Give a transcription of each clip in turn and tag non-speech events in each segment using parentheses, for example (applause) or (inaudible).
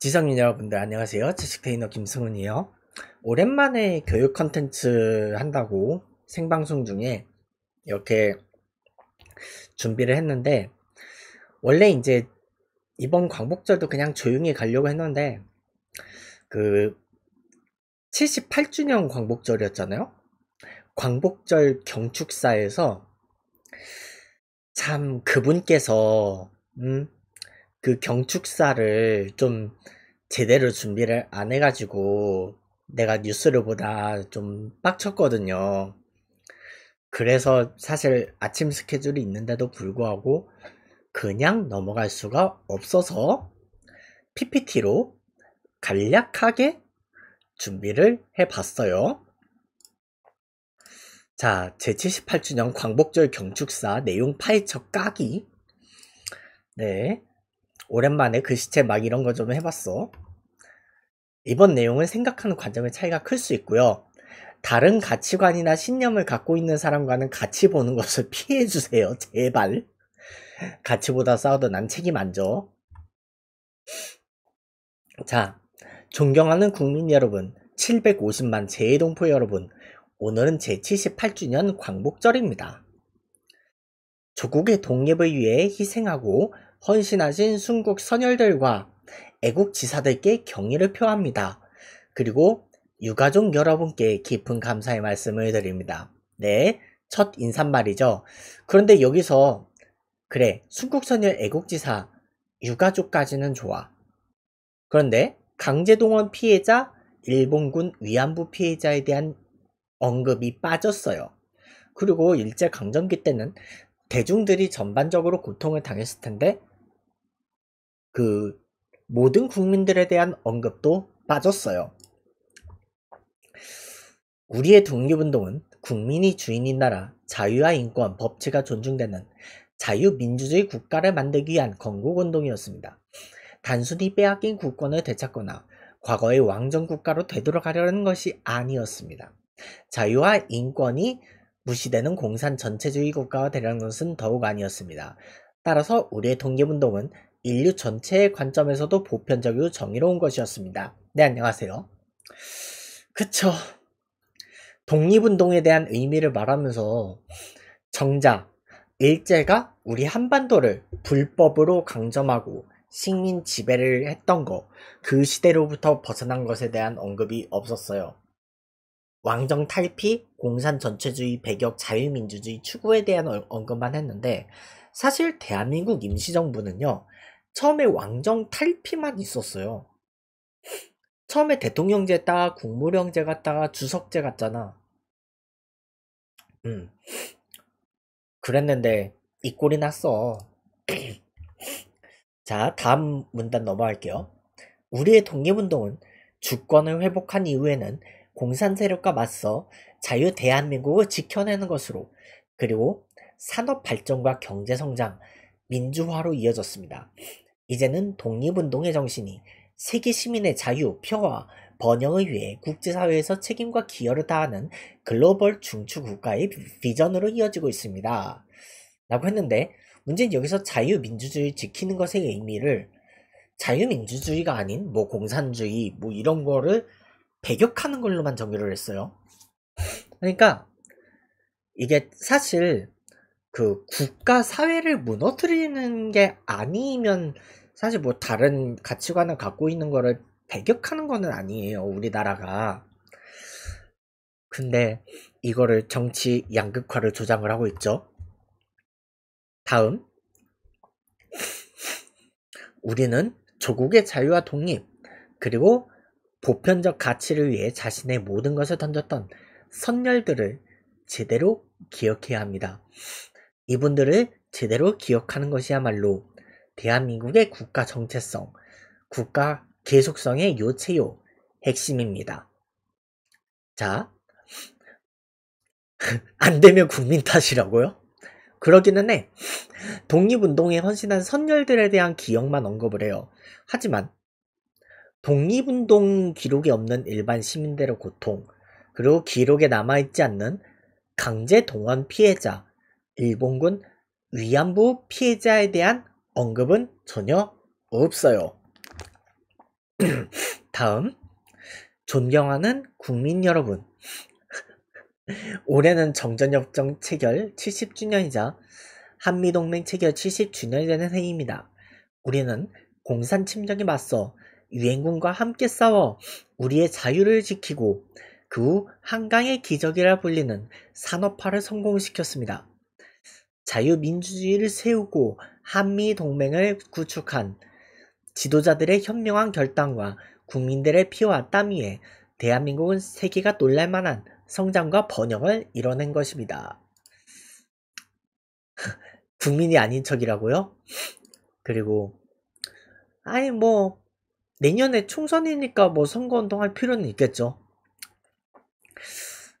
지성인 여러분들 안녕하세요. 지식 테이너 김승훈이에요. 오랜만에 교육 컨텐츠 한다고 생방송 중에 이렇게 준비를 했는데 원래 이제 이번 광복절도 그냥 조용히 가려고 했는데 그 78주년 광복절이었잖아요. 광복절 경축사에서 참 그분께서 음, 그 경축사를 좀 제대로 준비를 안 해가지고 내가 뉴스를 보다 좀 빡쳤거든요. 그래서 사실 아침 스케줄이 있는데도 불구하고 그냥 넘어갈 수가 없어서 PPT로 간략하게 준비를 해봤어요. 자, 제78주년 광복절 경축사 내용 파헤쳐 까기. 네. 오랜만에 글씨체 막 이런 거 좀 해봤어. 이번 내용은 생각하는 관점의 차이가 클 수 있고요. 다른 가치관이나 신념을 갖고 있는 사람과는 같이 보는 것을 (laughs) 피해주세요. 제발. 가치보다 싸워도 난 책임 안 져. 자, 존경하는 국민 여러분, 750만 재해동포 여러분, 오늘은 제78주년 광복절입니다. 조국의 독립을 위해 희생하고 헌신하신 순국 선열들과 애국 지사들께 경의를 표합니다. 그리고 유가족 여러분께 깊은 감사의 말씀을 드립니다. 네, 첫 인사말이죠. 그런데 여기서 그래, 순국선열 애국지사 유가족까지는 좋아. 그런데 강제동원 피해자, 일본군 위안부 피해자에 대한 언급이 빠졌어요. 그리고 일제강점기 때는 대중들이 전반적으로 고통을 당했을 텐데 그 모든 국민들에 대한 언급도 빠졌어요. 우리의 독립운동은 국민이 주인인 나라, 자유와 인권, 법치가 존중되는 자유민주주의 국가를 만들기 위한 건국운동이었습니다. 단순히 빼앗긴 국권을 되찾거나 과거의 왕정국가로 되돌아가려는 것이 아니었습니다. 자유와 인권이 무시되는 공산 전체주의 국가가 되려는 것은 더욱 아니었습니다. 따라서 우리의 독립운동은 인류 전체의 관점에서도 보편적이고 정의로운 것이었습니다. 네, 안녕하세요. 그쵸. 독립운동에 대한 의미를 말하면서 정작 일제가 우리 한반도를 불법으로 강점하고 식민 지배를 했던 거, 그 시대로부터 벗어난 것에 대한 언급이 없었어요. 왕정 탈피, 공산 전체주의, 배격, 자유민주주의 추구에 대한 언급만 했는데, 사실 대한민국 임시정부는요, 처음에 왕정 탈피만 있었어요. 처음에 대통령제 했다가 국무령제 갔다가 주석제 갔잖아. 음. 그랬는데 이 꼴이 났어. (clears throat) 자, 다음 문단 넘어갈게요. 우리의 독립운동은 주권을 회복한 이후에는 공산 세력과 맞서 자유 대한민국을 지켜내는 것으로 그리고 산업 발전과 경제 성장, 민주화로 이어졌습니다. 이제는 독립운동의 정신이 세계 시민의 자유, 평화, 번영을 위해 국제사회에서 책임과 기여를 다하는 글로벌 중추 국가의 비전으로 이어지고 있습니다. 라고 했는데 문제는 여기서 자유민주주의 지키는 것의 의미를 자유민주주의가 아닌 뭐 공산주의 뭐 이런 거를 배격하는 걸로만 정의를 했어요. 그러니까 이게 사실 그 국가 사회를 무너뜨리는 게 아니면 사실 뭐 다른 가치관을 갖고 있는 거를 배격하는 거는 아니에요. 우리나라가. 근데 이거를 정치 양극화를 조장을 하고 있죠. 다음. 우리는 조국의 자유와 독립, 그리고 보편적 가치를 위해 자신의 모든 것을 던졌던 선열들을 제대로 기억해야 합니다. 이분들을 제대로 기억하는 것이야말로 대한민국의 국가 정체성, 국가 계속성의 요체요 핵심입니다. 자, (laughs) 안 되면 국민 탓이라고요? 그러기는 해. 독립운동에 헌신한 선열들에 대한 기억만 언급을 해요. 하지만 독립운동 기록이 없는 일반 시민들의 고통, 그리고 기록에 남아있지 않는 강제 동원 피해자, 일본군 위안부 피해자에 대한 언급은 전혀 없어요. (clears throat) 다음 존경하는 국민 여러분 (laughs) 올해는 정전협정 체결 70주년이자 한미동맹 체결 70주년이 되는 해입니다. 우리는 공산 침략에 맞서 유엔군과 함께 싸워 우리의 자유를 지키고 그 후 한강의 기적이라 불리는 산업화를 성공시켰습니다. 자유민주주의를 세우고 한미 동맹을 구축한 지도자들의 현명한 결단과 국민들의 피와 땀 위에 대한민국은 세계가 놀랄만한 성장과 번영을 이뤄낸 것입니다. (laughs) 국민이 아닌 척이라고요? 그리고 아니 뭐 내년에 총선이니까 뭐 선거운동 할 필요는 있겠죠.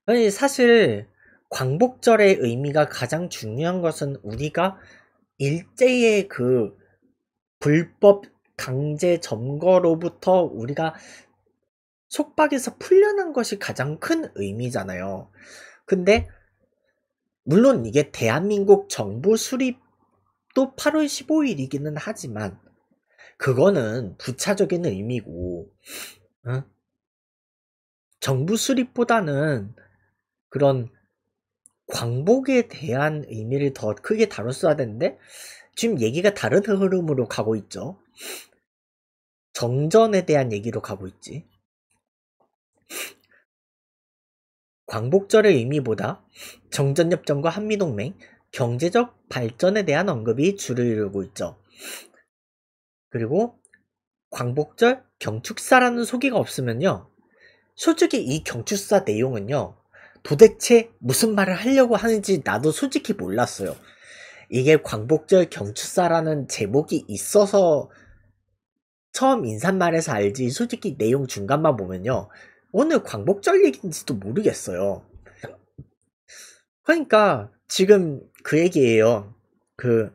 아니 사실 광복절의 의미가 가장 중요한 것은 우리가 일제의 그 불법 강제 점거로부터 우리가 속박에서 풀려난 것이 가장 큰 의미잖아요. 근데 물론 이게 대한민국 정부 수립도 8월 15일이기는 하지만 그거는 부차적인 의미고 어? 정부 수립보다는 그런 광복에 대한 의미를 더 크게 다뤘어야 되는데 지금 얘기가 다른 흐름으로 가고 있죠. 정전에 대한 얘기로 가고 있지. 광복절의 의미보다 정전협정과 한미동맹, 경제적 발전에 대한 언급이 주를 이루고 있죠. 그리고 광복절 경축사라는 소개가 없으면요. 솔직히 이 경축사 내용은요. 도대체 무슨 말을 하려고 하는지 나도 솔직히 몰랐어요. 이게 광복절 경축사라는 제목이 있어서 처음 인사말에서 알지 솔직히 내용 중간만 보면요. 오늘 광복절 얘기인지도 모르겠어요. 그러니까 지금 그 얘기예요. 그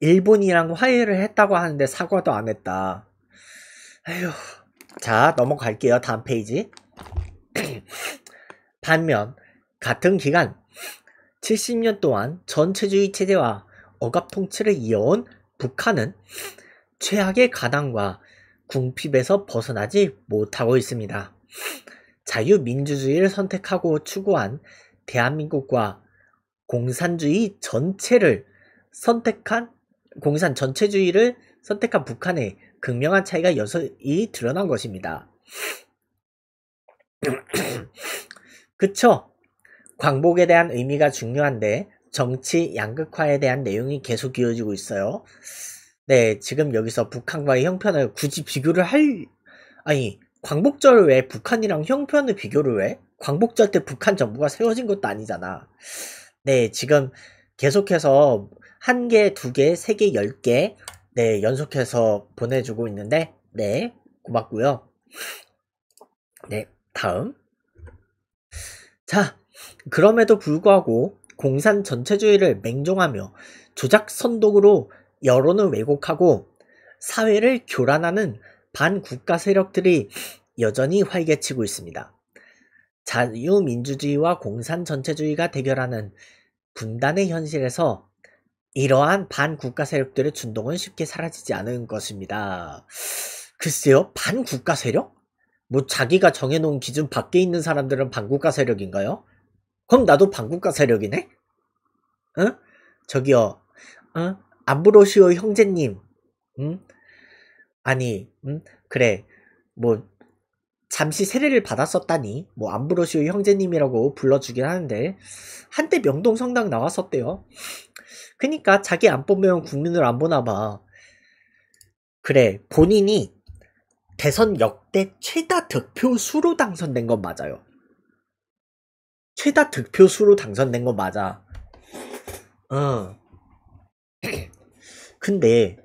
일본이랑 화해를 했다고 하는데 사과도 안 했다. 아휴. 자, 넘어갈게요. 다음 페이지. 반면 같은 기간 70년 동안 전체주의 체제와 억압 통치를 이어온 북한은 최악의 가당과 궁핍에서 벗어나지 못하고 있습니다. 자유민주주의를 선택하고 추구한 대한민국과 공산주의 전체를 선택한 공산 전체주의를 선택한 북한의 극명한 차이가 여서히 드러난 것입니다. (clears throat) (clears throat) 그쵸? 광복에 대한 의미가 중요한데 정치 양극화에 대한 내용이 계속 이어지고 있어요. 네, 지금 여기서 북한과의 형편을 굳이 비교를 할, 아니, 광복절 왜 북한이랑 형편을 비교를 해? 광복절 때 북한 정부가 세워진 것도 아니잖아. 네, 지금 계속해서 한 개, 두 개, 세 개, 열 개, 네, 연속해서 보내주고 있는데, 네, 고맙고요. 네, 다음. 자, 그럼에도 불구하고 공산 전체주의를 맹종하며 조작 선동으로 여론을 왜곡하고 사회를 교란하는 반국가 세력들이 여전히 활개치고 있습니다. 자유민주주의와 공산 전체주의가 대결하는 분단의 현실에서 이러한 반국가 세력들의 준동은 쉽게 사라지지 않은 것입니다. 글쎄요, 반국가 세력? 뭐 자기가 정해놓은 기준 밖에 있는 사람들은 반국가 세력인가요? 그럼 나도 반국가 세력이네? 응? 저기요, 응? 암브로시오 형제님, 응? 아니, 응? 그래, 뭐, 잠시 세례를 받았었다니, 뭐, 암브로시오 형제님이라고 불러주긴 하는데, 한때 명동성당 나왔었대요. 그니까 자기 안 뽑으면 국민을 안 보나 봐. 그래, 본인이 대선 역대 최다 득표 수로 당선된 건 맞아요. 최다 득표 수로 당선된 건 맞아. 어. (clears throat) 근데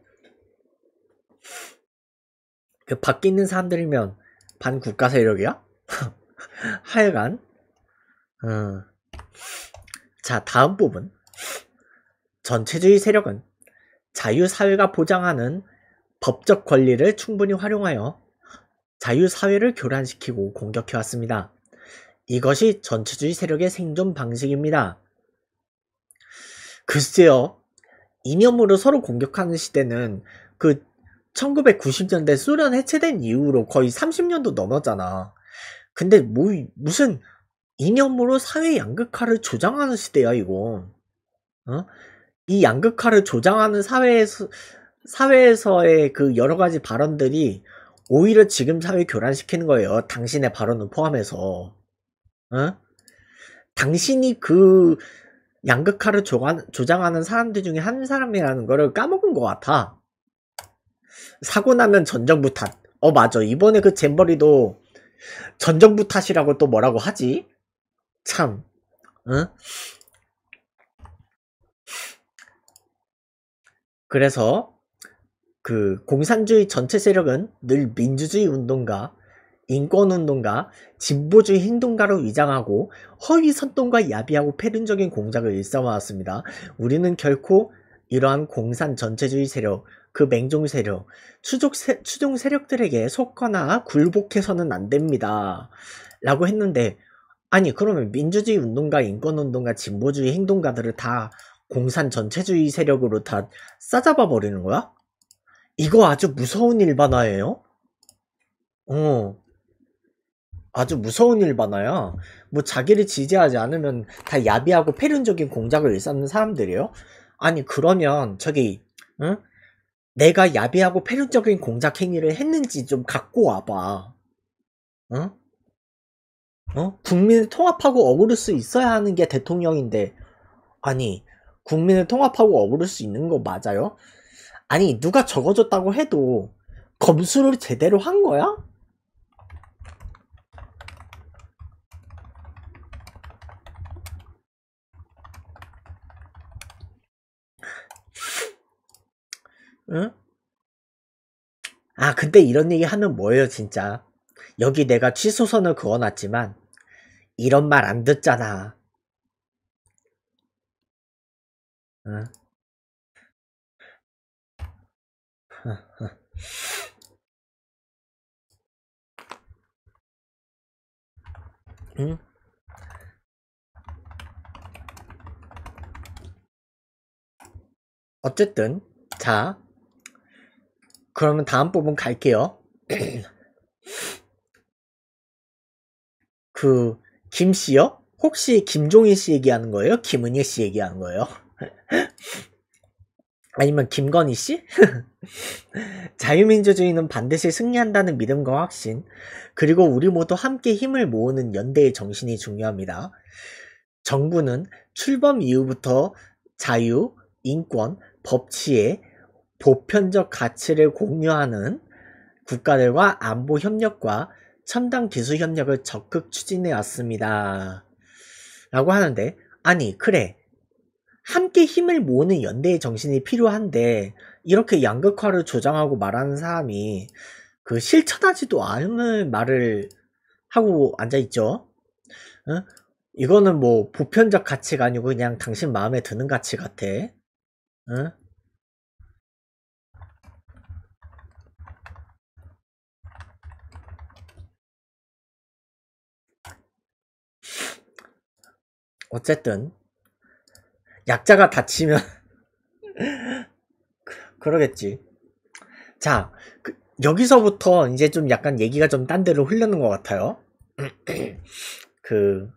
그 밖에 있는 사람들이면 반국가 세력이야? (laughs) 하여간 어. 자 다음 부분 전체주의 세력은 자유사회가 보장하는 법적 권리를 충분히 활용하여 자유사회를 교란시키고 공격해왔습니다. 이것이 전체주의 세력의 생존 방식입니다. 글쎄요, 이념으로 서로 공격하는 시대는 그 1990년대 소련 해체된 이후로 거의 30년도 넘었잖아. 근데 뭐 무슨 이념으로 사회 양극화를 조장하는 시대야 이거. 어? 이 양극화를 조장하는 사회에서 사회에서의 그 여러 가지 발언들이 오히려 지금 사회 교란시키는 거예요. 당신의 발언을 포함해서. 어? 당신이 그 양극화를 조장하는 사람들 중에 한 사람이라는 거를 까먹은 것 같아. 사고 나면 전정부 탓. 어, 맞아. 이번에 그 잼버리도 전정부 탓이라고 또 뭐라고 하지? 참. 응? 그래서 그 공산주의 전체 세력은 늘 민주주의 운동가, 인권운동가, 진보주의 행동가로 위장하고 허위 선동과 야비하고 패륜적인 공작을 일삼아왔습니다. 우리는 결코 이러한 공산 전체주의 세력, 그 맹종 세력, 추종, 세, 추종 세력들에게 속거나 굴복해서는 안 됩니다. 라고 했는데, 아니, 그러면 민주주의 운동가, 인권운동가, 진보주의 행동가들을 다 공산 전체주의 세력으로 다 싸잡아 버리는 거야? 이거 아주 무서운 일반화예요? 어. 아주 무서운 일반화야. 뭐 자기를 지지하지 않으면 다 야비하고 패륜적인 공작을 일삼는 사람들이에요? 아니 그러면 저기 응? 내가 야비하고 패륜적인 공작 행위를 했는지 좀 갖고 와봐. 응? 어? 국민을 통합하고 어그를 수 있어야 하는 게 대통령인데 아니 국민을 통합하고 어그를 수 있는 거 맞아요? 아니 누가 적어줬다고 해도 검수를 제대로 한 거야? 응? 아 근데 이런 얘기 하면 뭐예요 진짜 여기 내가 취소선을 그어놨지만 이런 말 안 듣잖아 응? 응? 어쨌든 자 그러면 다음 부분 갈게요 (clears throat) 그 김씨요? 혹시 김종인 씨 얘기하는 거예요? 김은희 씨 얘기하는 거예요? (laughs) 아니면 김건희 씨? (laughs) 자유민주주의는 반드시 승리한다는 믿음과 확신, 그리고 우리 모두 함께 힘을 모으는 연대의 정신이 중요합니다. 정부는 출범 이후부터 자유, 인권, 법치의 보편적 가치를 공유하는 국가들과 안보 협력과 첨단 기술 협력을 적극 추진해 왔습니다. 라고 하는데, 아니, 그래. 함께 힘을 모으는 연대의 정신이 필요한데 이렇게 양극화를 조장하고 말하는 사람이 그 실천하지도 않을 말을 하고 앉아있죠. 어? 이거는 뭐 보편적 가치가 아니고 그냥 당신 마음에 드는 가치 같아. 어? 어쨌든 약자가 다치면 (laughs) 그러겠지. 자, 그, 여기서부터 이제 좀 약간 얘기가 좀 딴 데로 흘러는 것 같아요. (clears throat) 그,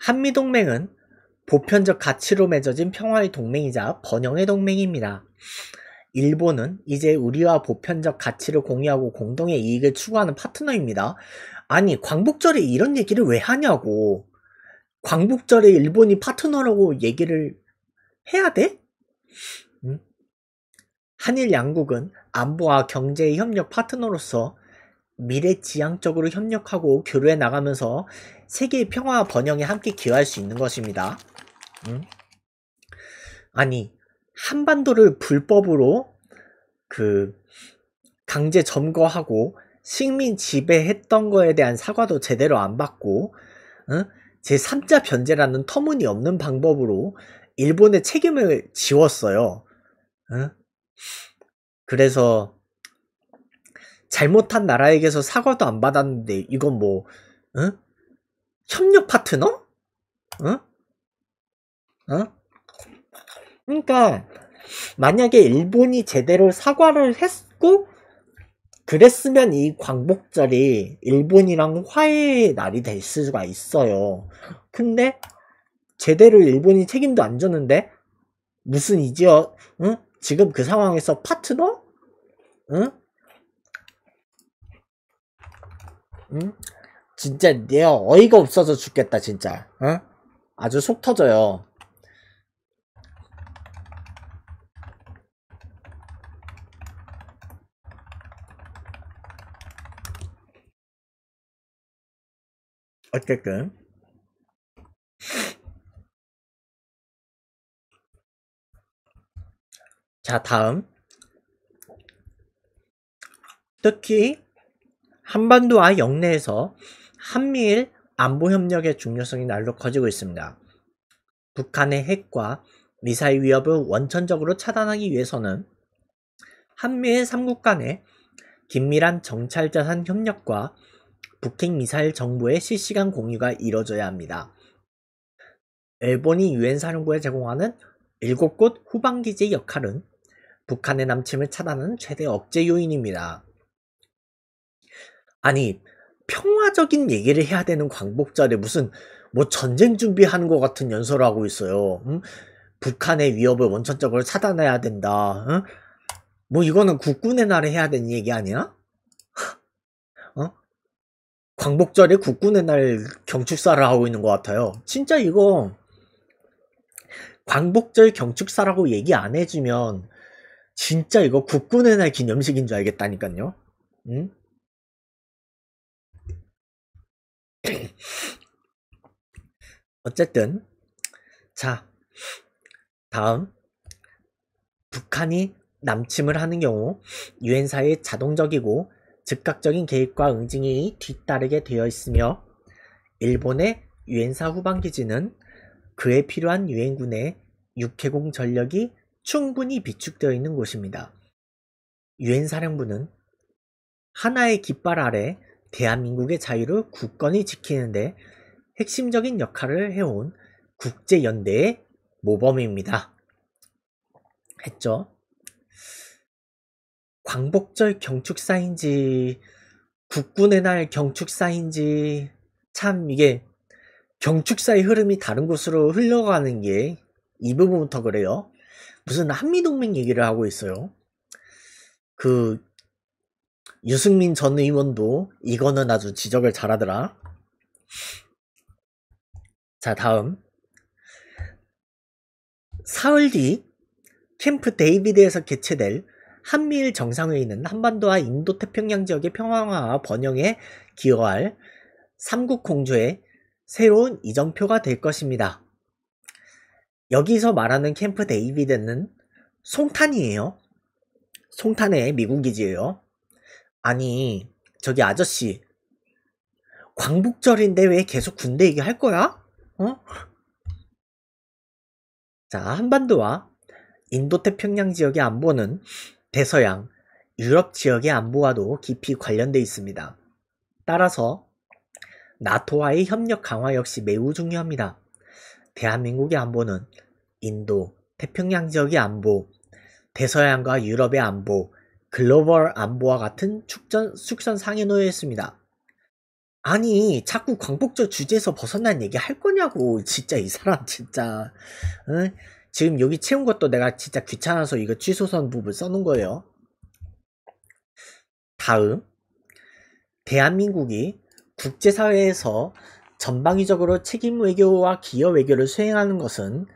한미동맹은 보편적 가치로 맺어진 평화의 동맹이자 번영의 동맹입니다. 일본은 이제 우리와 보편적 가치를 공유하고 공동의 이익을 추구하는 파트너입니다. 아니, 광복절에 이런 얘기를 왜 하냐고. 광복절에 일본이 파트너라고 얘기를 해야 돼? 응? 한일 양국은 안보와 경제의 협력 파트너로서 미래지향적으로 협력하고 교류해 나가면서 세계의 평화와 번영에 함께 기여할 수 있는 것입니다. 응? 아니 한반도를 불법으로 그 강제 점거하고 식민 지배했던 거에 대한 사과도 제대로 안 받고 응? 제3자 변제라는 터무니없는 방법으로 일본의 책임을 지웠어요. 응? 그래서 잘못한 나라에게서 사과도 안 받았는데 이건 뭐 응? 협력 파트너? 응? 어? 그러니까 만약에 일본이 제대로 사과를 했고 그랬으면 이 광복절이 일본이랑 화해의 날이 될 수가 있어요. 근데 제대로 일본이 책임도 안 졌는데 무슨 이지어 응? 지금 그 상황에서 파트너? 응? 응? 진짜 내가 어이가 없어서 죽겠다 진짜. 응? 아주 속 터져요. 어쨌든. 자 다음. 특히 한반도와 영내에서 한미일 안보 협력의 중요성이 날로 커지고 있습니다. 북한의 핵과 미사일 위협을 원천적으로 차단하기 위해서는 한미일 3국 간의 긴밀한 정찰자산 협력과 북핵 미사일 정보의 실시간 공유가 이뤄져야 합니다. 일본이 유엔 사령부에 제공하는 7곳 후방기지 역할은 북한의 남침을 차단하는 최대 억제 요인입니다. 아니 평화적인 얘기를 해야 되는 광복절에 무슨 뭐 전쟁 준비하는 것 같은 연설을 하고 있어요. 응? 북한의 위협을 원천적으로 차단해야 된다. 응? 뭐 이거는 국군의 날에 해야 되는 얘기 아니야? 어? 광복절에 국군의 날 경축사를 하고 있는 것 같아요. 진짜 이거 광복절 경축사라고 얘기 안 해주면 진짜 이거 국군의 날 기념식인 줄 알겠다니까요. 응? (coughs) 어쨌든 자 다음 북한이 남침을 하는 경우 유엔사의 자동적이고 즉각적인 계획과 응징이 뒤따르게 되어 있으며 일본의 유엔사 후방기지는 그에 필요한 유엔군의 육해공 전력이 충분히 비축되어 있는 곳입니다. 유엔사령부는 하나의 깃발 아래 대한민국의 자유를 굳건히 지키는데 핵심적인 역할을 해온 국제연대의 모범입니다. 했죠. 광복절 경축사인지 국군의 날 경축사인지 참 이게 경축사의 흐름이 다른 곳으로 흘러가는 게 이 부분부터 그래요. 무슨 한미동맹 얘기를 하고 있어요. 그 유승민 전 의원도 이거는 아주 지적을 잘하더라. 자, 다음. 사흘 뒤 캠프 데이비드에서 개최될 한미일 정상회의는 한반도와 인도 태평양 지역의 평화와 번영에 기여할 삼국 공조의 새로운 이정표가 될 것입니다. 여기서 말하는 캠프 데이비드는 송탄이에요. 송탄의 미군 기지예요. 아니, 저기 아저씨. 광복절인데 왜 계속 군대 얘기할 거야? 어? 자, 한반도와 인도태평양 지역의 안보는 대서양, 유럽 지역의 안보와도 깊이 관련돼 있습니다. 따라서 나토와의 협력 강화 역시 매우 중요합니다. 대한민국의 안보는 인도, 태평양 지역의 안보, 대서양과 유럽의 안보, 글로벌 안보와 같은 축전, 숙선 상해놓였습니다. 아니 자꾸 광복절 주제에서 벗어난 얘기 할 거냐고 진짜 이 사람 진짜 응? 지금 여기 채운 것도 내가 진짜 귀찮아서 이거 취소선 부분 써놓은 거예요. 다음 대한민국이 국제사회에서 전방위적으로 책임 외교와 기여 외교를 수행하는 것은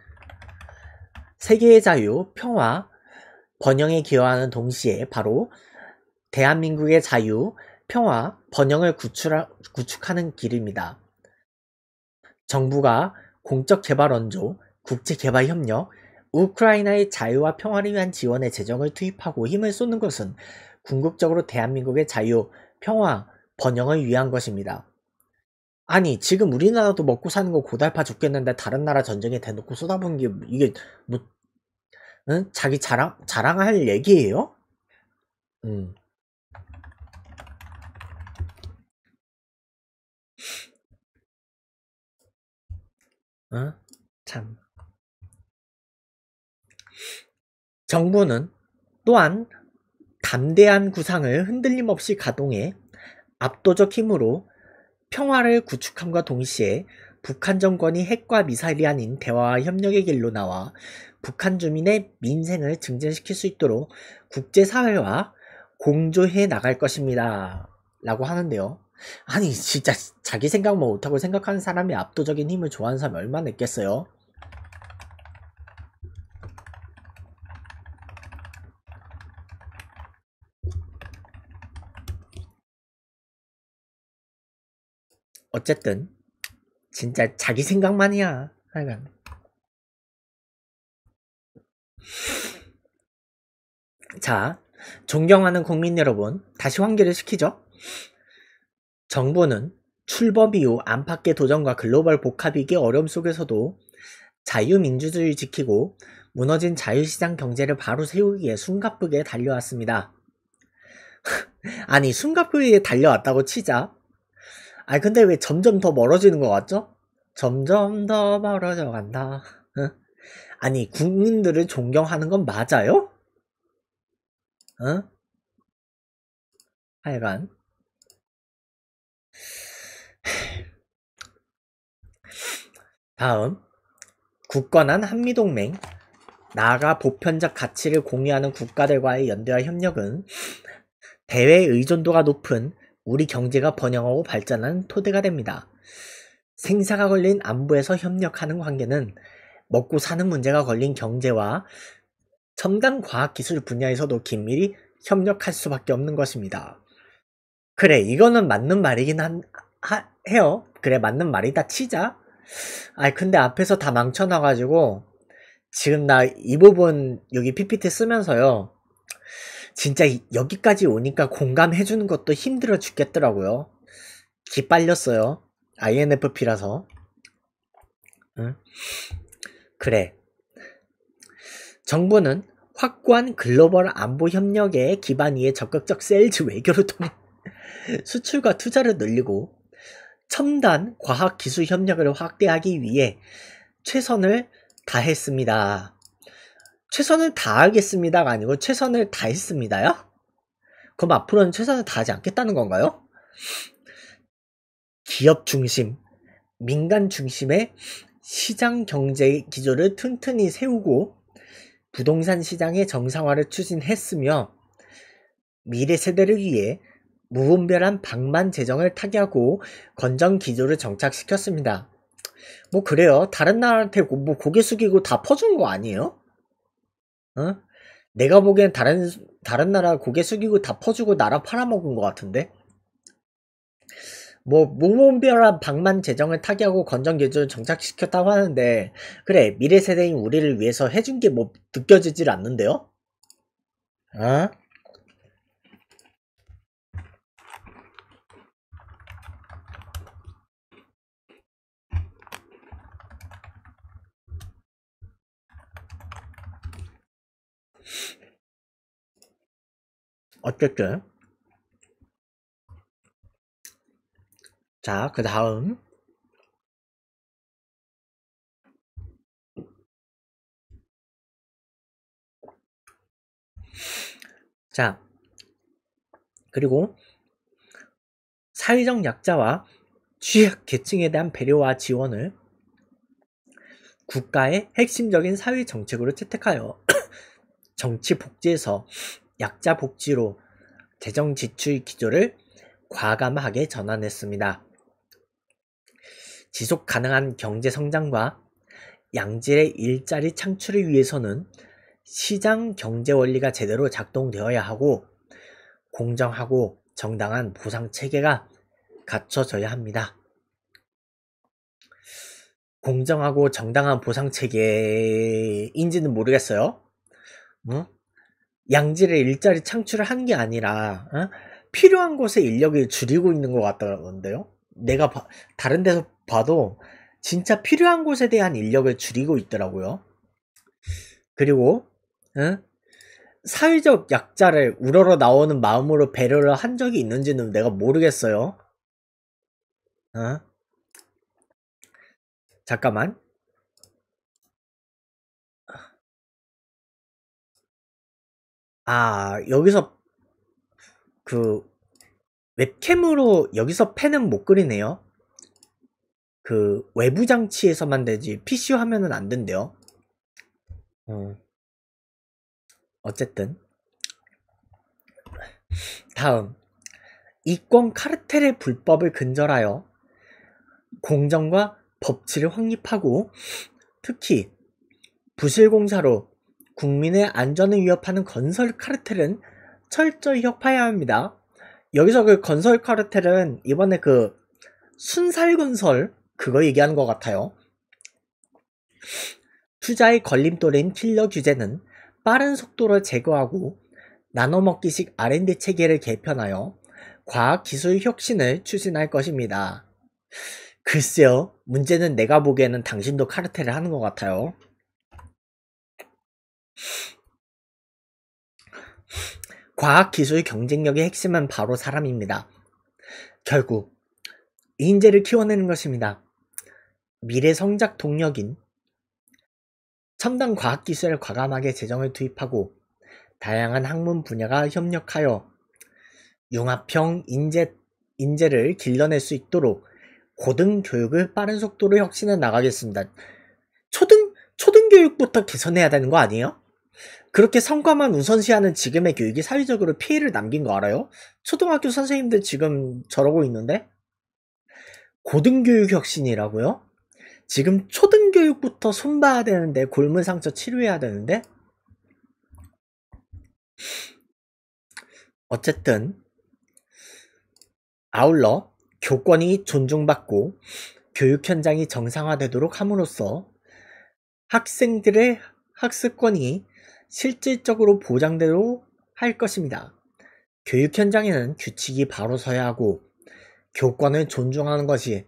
세계의 자유, 평화, 번영에 기여하는 동시에 바로 대한민국의 자유, 평화, 번영을 구축하는 길입니다. 정부가 공적 개발 원조, 국제 개발 협력, 우크라이나의 자유와 평화를 위한 지원에 재정을 투입하고 힘을 쏟는 것은 궁극적으로 대한민국의 자유, 평화, 번영을 위한 것입니다. 아니 지금 우리나라도 먹고 사는 거 고달파 죽겠는데 다른 나라 전쟁에 대놓고 쏟아부는 게 이게 뭐 응? 자기 자랑, 자랑할 얘기예요? 음. 어? 참. 정부는 또한 담대한 구상을 흔들림 없이 가동해 압도적 힘으로 평화를 구축함과 동시에 북한 정권이 핵과 미사일이 아닌 대화와 협력의 길로 나와 북한 주민의 민생을 증진시킬 수 있도록 국제사회와 공조해 나갈 것입니다. 라고 하는데요. 아니 진짜 자기 생각만 못하고 생각하는 사람이 압도적인 힘을 좋아하는 사람이 얼마나 있겠어요? 어쨌든 진짜 자기 생각만이야. 하여간 자, 존경하는 국민 여러분, 다시 환기를 시키죠. 정부는 출범 이후 안팎의 도전과 글로벌 복합위기 어려움 속에서도 자유민주주의 지키고 무너진 자유시장 경제를 바로 세우기에 숨가쁘게 달려왔습니다. (laughs) 아니 숨가쁘게 달려왔다고 치자. 아니 근데 왜 점점 더 멀어지는 것 같죠? 점점 더 멀어져 간다. 아니 국민들을 존경하는 건 맞아요? 어? 하여간 (sighs) 다음 굳건한 한미동맹 나아가 보편적 가치를 공유하는 국가들과의 연대와 협력은 (sniffs) 대외 의존도가 높은 우리 경제가 번영하고 발전하는 토대가 됩니다. 생사가 걸린 안보에서 협력하는 관계는 먹고 사는 문제가 걸린 경제와 첨단 과학기술 분야에서도 긴밀히 협력할 수밖에 없는 것입니다. 그래, 이거는 맞는 말이긴 한, 하, 해요. 그래, 맞는 말이다 치자. 아 근데 앞에서 다 망쳐놔가지고, 지금 나 이 부분 여기 PPT 쓰면서요. 진짜 여기까지 오니까 공감해주는 것도 힘들어 죽겠더라고요. 기 빨렸어요. INFP라서. 응? 그래. 정부는 확고한 글로벌 안보 협력의 기반 위에 적극적 셀즈 외교를 통해 (laughs) 수출과 투자를 늘리고 첨단 과학 기술 협력을 확대하기 위해 최선을 다했습니다. 최선을 다하겠습니다가 아니고 최선을 다했습니다요? 그럼 앞으로는 최선을 다하지 않겠다는 건가요? 기업 중심, 민간 중심의 시장 경제 기조를 튼튼히 세우고 부동산 시장의 정상화를 추진했으며 미래 세대를 위해 무분별한 방만 재정을 타개하고 건전 기조를 정착시켰습니다. 뭐 그래요. 다른 나라한테 뭐 고개 숙이고 다 퍼준 거 아니에요? 어? 내가 보기엔 다른 다른 나라 고개 숙이고 다 퍼주고 나라 팔아먹은 것 같은데. 뭐 무분별한 방만 재정을 타개하고 건전 기조를 정착시켰다고 하는데 그래 미래 세대인 우리를 위해서 해준 게 뭐 느껴지질 않는데요? 어? 어쨌든 자, 그 다음 자, 그리고 사회적 약자와 취약 계층에 대한 배려와 지원을 국가의 핵심적인 사회 정책으로 채택하여 (clears throat) 정치 복지에서 약자 복지로 재정 지출 기조를 과감하게 전환했습니다. 지속 가능한 경제 성장과 양질의 일자리 창출을 위해서는 시장 경제 원리가 제대로 작동되어야 하고 공정하고 정당한 보상 체계가 갖춰져야 합니다. 공정하고 정당한 보상 체계인지는 모르겠어요. 어? 양질의 일자리 창출을 한 게 아니라 어? 필요한 곳에 인력을 줄이고 있는 것 같다는데요. 내가 바, 다른 데서 봐도 진짜 필요한 곳에 대한 인력을 줄이고 있더라고요. 그리고 응? 사회적 약자를 우러러 나오는 마음으로 배려를 한 적이 있는지는 내가 모르겠어요. 어? 잠깐만. 아, 여기서 그 웹캠으로 여기서 펜은 못 그리네요. 그 외부 장치에서만 되지 PC 화면은 안 된대요. 어. 어쨌든 다음 이권 카르텔의 불법을 근절하여 공정과 법치를 확립하고 특히 부실공사로 국민의 안전을 위협하는 건설 카르텔은 철저히 혁파해야 합니다. 여기서 그 건설 카르텔은 이번에 그 순살건설 그거 얘기하는 것 같아요. 투자의 걸림돌인 킬러 규제는 빠른 속도로 제거하고 나눠먹기식 R&D 체계를 개편하여 과학 기술 혁신을 추진할 것입니다. 글쎄요, 문제는 내가 보기에는 당신도 카르텔을 하는 것 같아요. 과학 기술 경쟁력의 핵심은 바로 사람입니다. 결국 인재를 키워내는 것입니다. 미래 성장 동력인 첨단 과학기술을 과감하게 재정을 투입하고 다양한 학문 분야가 협력하여 융합형 인재, 인재를 길러낼 수 있도록 고등교육을 빠른 속도로 혁신해 나가겠습니다. 초등, 초등교육부터 개선해야 되는 거 아니에요? 그렇게 성과만 우선시하는 지금의 교육이 사회적으로 피해를 남긴 거 알아요? 초등학교 선생님들 지금 저러고 있는데? 고등교육 혁신이라고요? 지금 초등교육부터 손봐야 되는데 골문 상처 치료해야 되는데? 어쨌든 아울러 교권이 존중받고 교육 현장이 정상화되도록 함으로써 학생들의 학습권이 실질적으로 보장되도록 할 것입니다. 교육 현장에는 규칙이 바로 서야 하고 교권을 존중하는 것이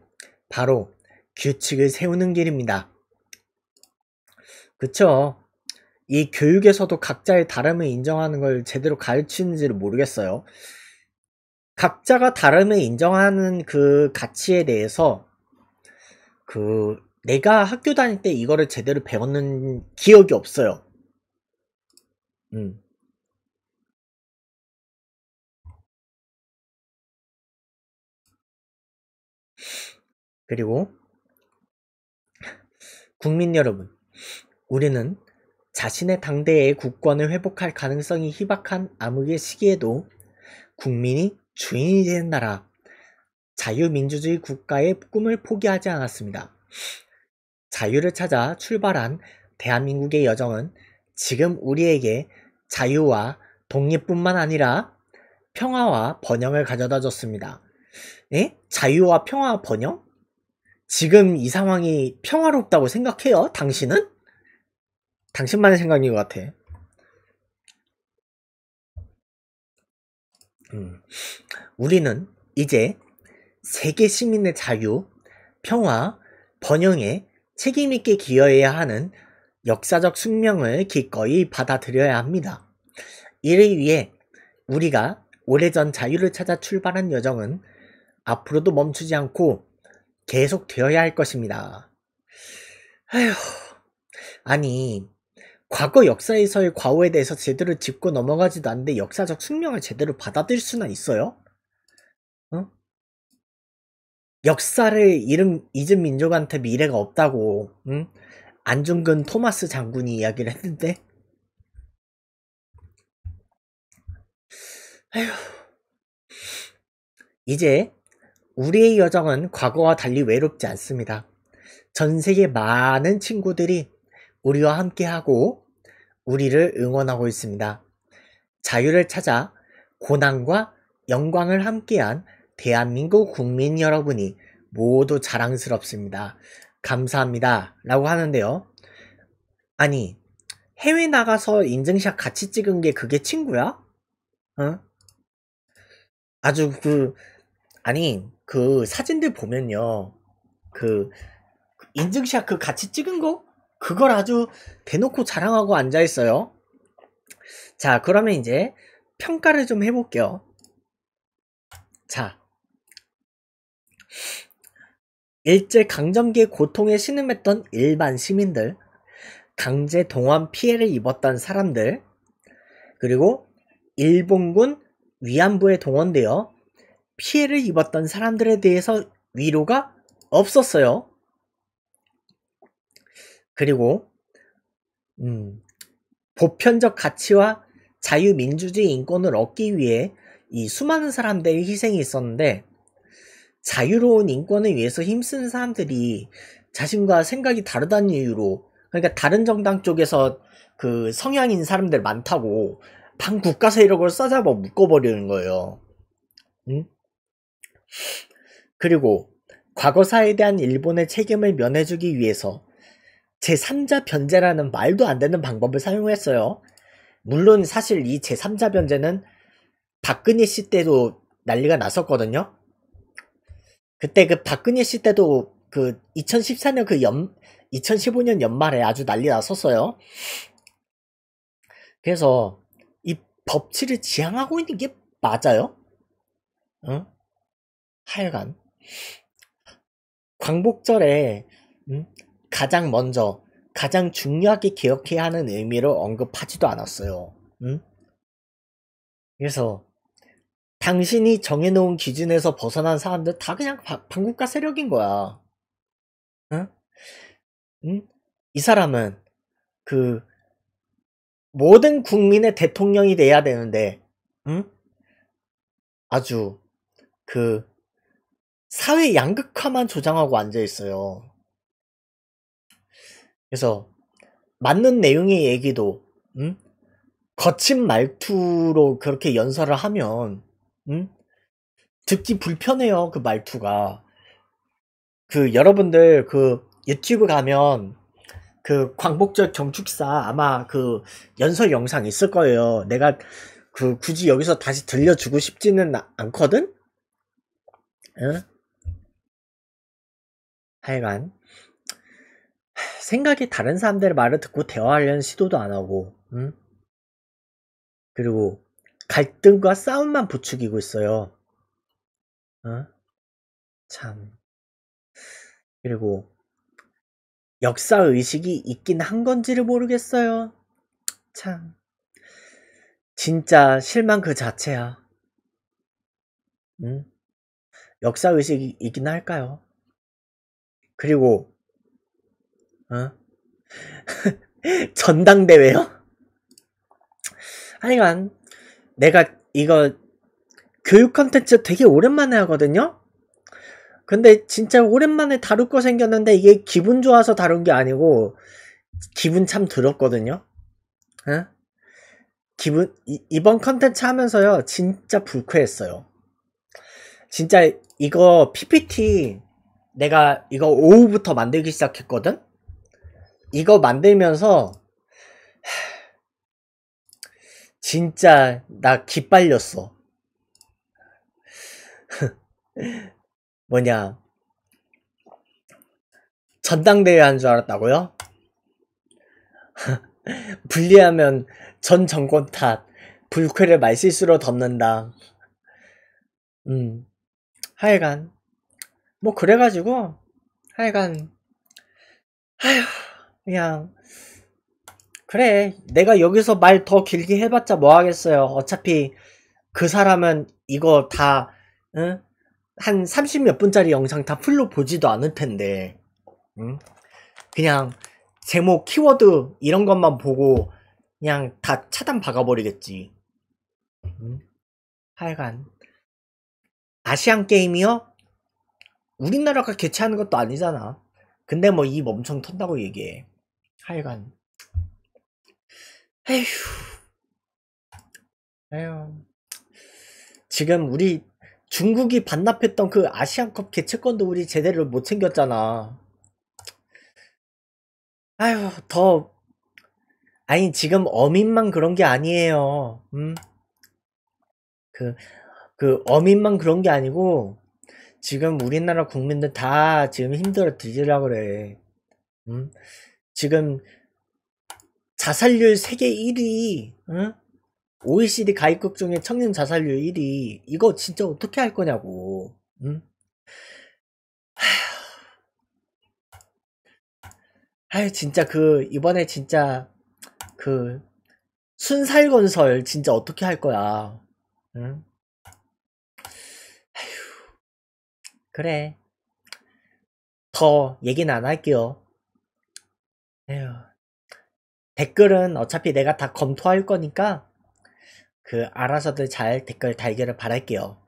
바로 규칙을 세우는 길입니다. 그쵸? 이 교육에서도 각자의 다름을 인정하는 걸 제대로 가르치는지를 모르겠어요. 각자가 다름을 인정하는 그 가치에 대해서 그 내가 학교 다닐 때 이거를 제대로 배웠는 기억이 없어요. 음. 그리고 국민 여러분, 우리는 자신의 당대의 국권을 회복할 가능성이 희박한 암흑의 시기에도 국민이 주인이 되는 나라, 자유민주주의 국가의 꿈을 포기하지 않았습니다. 자유를 찾아 출발한 대한민국의 여정은 지금 우리에게 자유와 독립뿐만 아니라 평화와 번영을 가져다 줬습니다. 예? 자유와 평화 번영? 지금 이 상황이 평화롭다고 생각해요? 당신은? 당신만의 생각인 것 같아. 음, 우리는 이제 세계 시민의 자유, 평화, 번영에 책임있게 기여해야 하는 역사적 숙명을 기꺼이 받아들여야 합니다. 이를 위해 우리가 오래전 자유를 찾아 출발한 여정은 앞으로도 멈추지 않고 계속 되어야 할 것입니다. 아휴, 아니, 과거 역사에서의 과오에 대해서 제대로 짚고 넘어가지도 않는데 역사적 숙명을 제대로 받아들일 수나 있어요? 어? 역사를 잃은, 잊은 민족한테 미래가 없다고, 응? 안중근 토마스 장군이 이야기를 했는데 아휴 이제 우리의 여정은 과거와 달리 외롭지 않습니다. 전 세계 많은 친구들이 우리와 함께하고 우리를 응원하고 있습니다. 자유를 찾아 고난과 영광을 함께한 대한민국 국민 여러분이 모두 자랑스럽습니다. 감사합니다. 라고 하는데요. 아니, 해외 나가서 인증샷 같이 찍은 게 그게 친구야? 어? 아주 그, 아니, 그 사진들 보면요. 그, 인증샷 그 같이 찍은 거? 그걸 아주 대놓고 자랑하고 앉아 있어요. 자, 그러면 이제 평가를 좀 해볼게요. 자, 일제 강점기의 고통에 신음했던 일반 시민들, 강제 동원 피해를 입었던 사람들, 그리고 일본군 위안부에 동원되어 피해를 입었던 사람들에 대해서 위로가 없었어요. 그리고 음, 보편적 가치와 자유민주주의 인권을 얻기 위해 이 수많은 사람들의 희생이 있었는데 자유로운 인권을 위해서 힘쓰는 사람들이 자신과 생각이 다르다는 이유로 그러니까 다른 정당 쪽에서 그 성향인 사람들 많다고 반 국가 세력을 싸잡아 묶어버리는 거예요. 응? 그리고 과거사에 대한 일본의 책임을 면해주기 위해서 제3자 변제라는 말도 안 되는 방법을 사용했어요. 물론 사실 이 제3자 변제는 박근혜 씨 때도 난리가 났었거든요. 그때 그 박근혜 씨 때도 그 2014년 그 연, 2015년 연말에 아주 난리 났었어요. 그래서 이 법치를 지향하고 있는 게 맞아요? 응? 하여간 광복절에 음? 가장 먼저 가장 중요하게 기억해야 하는 의미를 언급하지도 않았어요. 응? 그래서 당신이 정해놓은 기준에서 벗어난 사람들 다 그냥 바, 반국가 세력인 거야. 응? 응? 이 사람은 그 모든 국민의 대통령이 돼야 되는데, 응? 아주 그 사회 양극화만 조장하고 앉아 있어요. 그래서 맞는 내용의 얘기도 응? 거친 말투로 그렇게 연설을 하면 응? 듣기 불편해요 그 말투가 그 여러분들 그 유튜브 가면 그 광복절 경축사 아마 그 연설 영상 있을 거예요 내가 그 굳이 여기서 다시 들려주고 싶지는 않거든 응? 하여간 생각이 다른 사람들의 말을 듣고 대화하려는 시도도 안 하고, 응? 그리고 갈등과 싸움만 부추기고 있어요. 어? 참. 그리고 역사 의식이 있긴 한 건지를 모르겠어요. 참. 진짜 실망 그 자체야. 응? 역사 의식이 있긴 할까요? 그리고 어? (laughs) 전당대회요? 하여간 내가 이거 교육 컨텐츠 되게 오랜만에 하거든요? 근데 진짜 오랜만에 다룰 거 생겼는데 이게 기분 좋아서 다룬 게 아니고 기분 참 들었거든요? 어? 기분 이, 번 컨텐츠 하면서요 진짜 불쾌했어요 진짜 이거 PPT 내가 이거 오후부터 만들기 시작했거든? 이거 만들면서 진짜 나 기빨렸어. (laughs) 뭐냐 전당대회 한 줄 알았다고요? (laughs) 분리하면 전 정권 탓 불쾌를 말실수로 덮는다. 음 하여간 뭐 그래가지고 하여간 아휴 그냥 그래 내가 여기서 말 더 길게 해봤자 뭐 하겠어요 어차피 그 사람은 이거 다 응? 한30몇 분짜리 영상 다 풀로 보지도 않을 텐데 응? 그냥 제목 키워드 이런 것만 보고 그냥 다 차단 박아버리겠지 응? 하여간 아시안 게임이요? 우리나라가 개최하는 것도 아니잖아. 근데 뭐 입 엄청 턴다고 얘기해. 하여간. 에휴. 에휴. 지금 우리 중국이 반납했던 그 아시안컵 개최권도 우리 제대로 못 챙겼잖아. 아휴 더. 아니 지금 어민만 그런 게 아니에요. 음? 그, 그 어민만 그런 게 아니고 지금 우리나라 국민들 다 지금 힘들어 뒤질라 그래 음? 지금 자살률 세계 1위, 응? OECD 가입국 중에 청년 자살률 1위, 이거 진짜 어떻게 할 거냐고, 응? 아유, 진짜 그, 이번에 진짜, 그, 순살건설 진짜 어떻게 할 거야? 응? 아휴, 그래. 더 얘기는 안 할게요. 에휴. 댓글은 어차피 내가 다 검토할 거니까 그 알아서들 잘 댓글 달기를 바랄게요.